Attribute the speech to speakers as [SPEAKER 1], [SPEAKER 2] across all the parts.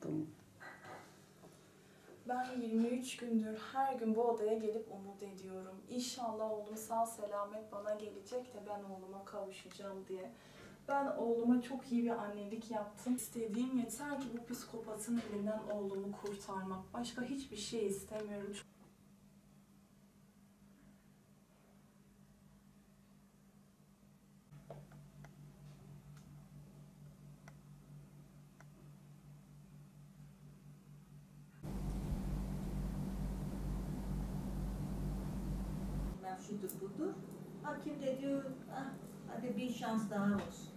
[SPEAKER 1] yaptım.
[SPEAKER 2] Ben 23 gündür her gün bu odaya gelip umut ediyorum. İnşallah oğlum sağ selamet bana gelecek de ben oğluma kavuşacağım diye. Ben oğluma çok iyi bir annelik yaptım. İstediğim yeter ki bu psikopatın elinden oğlumu kurtarmak. Başka hiçbir şey istemiyorum.
[SPEAKER 3] Ben şudur budur. Hakim de diyor, ah, hadi bir şans daha olsun.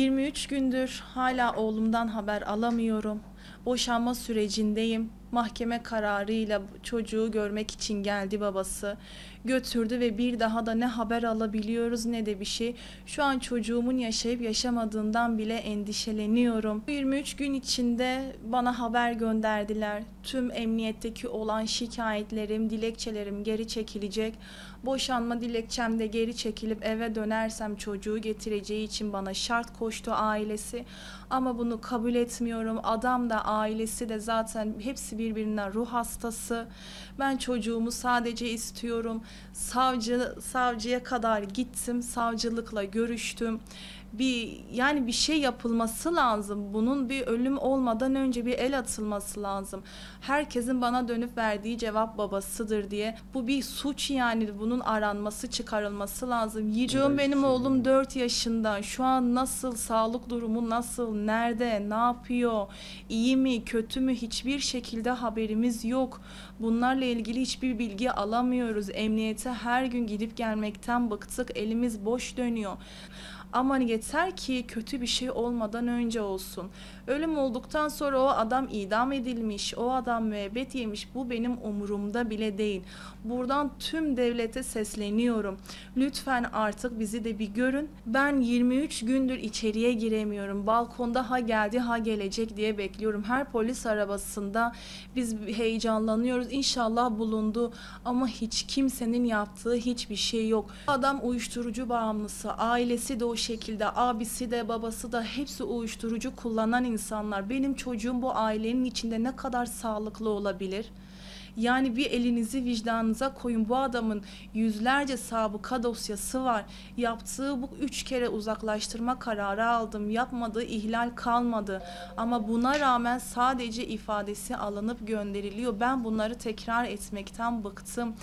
[SPEAKER 2] 23 gündür hala oğlumdan haber alamıyorum. Boşanma sürecindeyim. Mahkeme kararıyla çocuğu görmek için geldi babası. Götürdü ve bir daha da ne haber alabiliyoruz ne de bir şey. Şu an çocuğumun yaşayıp yaşamadığından bile endişeleniyorum. Bu 23 gün içinde bana haber gönderdiler. Tüm emniyetteki olan şikayetlerim, dilekçelerim geri çekilecek. Boşanma dilekçem de geri çekilip eve dönersem çocuğu getireceği için bana şart koştu ailesi. Ama bunu kabul etmiyorum. Adam da ailesi de zaten hepsi birbirinden ruh hastası. Ben çocuğumu sadece istiyorum. Savcı savcıya kadar gittim. Savcılıkla görüştüm. Bir yani bir şey yapılması lazım. Bunun bir ölüm olmadan önce bir el atılması lazım. Herkesin bana dönüp verdiği cevap babasıdır diye. Bu bir suç yani bunun aranması, çıkarılması lazım. Yiyeceğim benim oğlum 4 yaşında. Şu an nasıl, sağlık durumu nasıl, nerede, ne yapıyor, iyi mi, kötü mü hiçbir şekilde haberimiz yok. Bunlarla ilgili hiçbir bilgi alamıyoruz. Emniyete her gün gidip gelmekten bıktık. Elimiz boş dönüyor. Ama yeter ki kötü bir şey olmadan önce olsun. Ölüm olduktan sonra o adam idam edilmiş, o adam müebbet yemiş. Bu benim umurumda bile değil. Buradan tüm devlete sesleniyorum. Lütfen artık bizi de bir görün. Ben 23 gündür içeriye giremiyorum. Balkonda ha geldi ha gelecek diye bekliyorum. Her polis arabasında biz heyecanlanıyoruz. İnşallah bulundu ama hiç kimsenin yaptığı hiçbir şey yok. Adam uyuşturucu bağımlısı. Ailesi de o şekilde. Abisi de babası da hepsi uyuşturucu kullanan insanlar. Benim çocuğum bu ailenin içinde ne kadar sağlıklı olabilir? Yani bir elinizi vicdanınıza koyun. Bu adamın yüzlerce sabıka dosyası var. Yaptığı bu üç kere uzaklaştırma kararı aldım. Yapmadığı ihlal kalmadı. Ama buna rağmen sadece ifadesi alınıp gönderiliyor. Ben bunları tekrar etmekten bıktım.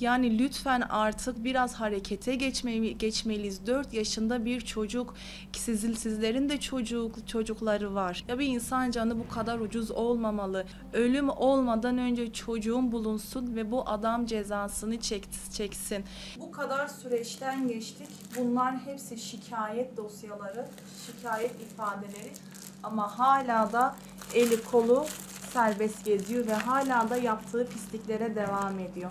[SPEAKER 2] Yani lütfen artık biraz harekete geçmeli, geçmeliyiz. 4 yaşında bir çocuk. Sizin, sizlerin de çocuk, çocukları var. Ya bir insan canı bu kadar ucuz olmamalı. Ölüm olmadan önce çocuğun bulunsun ve bu adam cezasını çek, çeksin. Bu kadar süreçten geçtik. Bunlar hepsi şikayet dosyaları, şikayet ifadeleri. Ama hala da eli kolu serbest geziyor ve hala da yaptığı pisliklere devam ediyor.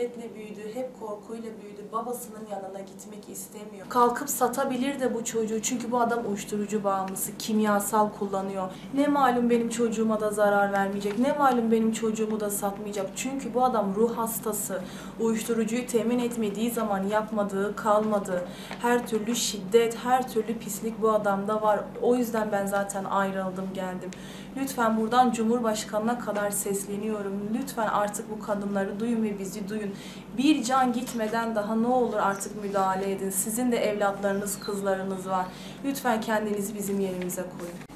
[SPEAKER 2] Şiddetle büyüdü, hep korkuyla büyüdü. Babasının yanına gitmek istemiyor. Kalkıp satabilir de bu çocuğu çünkü bu adam uyuşturucu bağımlısı, kimyasal kullanıyor. Ne malum benim çocuğuma da zarar vermeyecek, ne malum benim çocuğumu da satmayacak. Çünkü bu adam ruh hastası. Uyuşturucuyu temin etmediği zaman yapmadığı kalmadı. Her türlü şiddet, her türlü pislik bu adamda var. O yüzden ben zaten ayrıldım geldim. Lütfen buradan Cumhurbaşkanına kadar sesleniyorum. Lütfen artık bu kadınları duyun ve bizi duyun. Bir can gitmeden daha ne olur artık müdahale edin. Sizin de evlatlarınız, kızlarınız var. Lütfen kendinizi bizim yerimize koyun.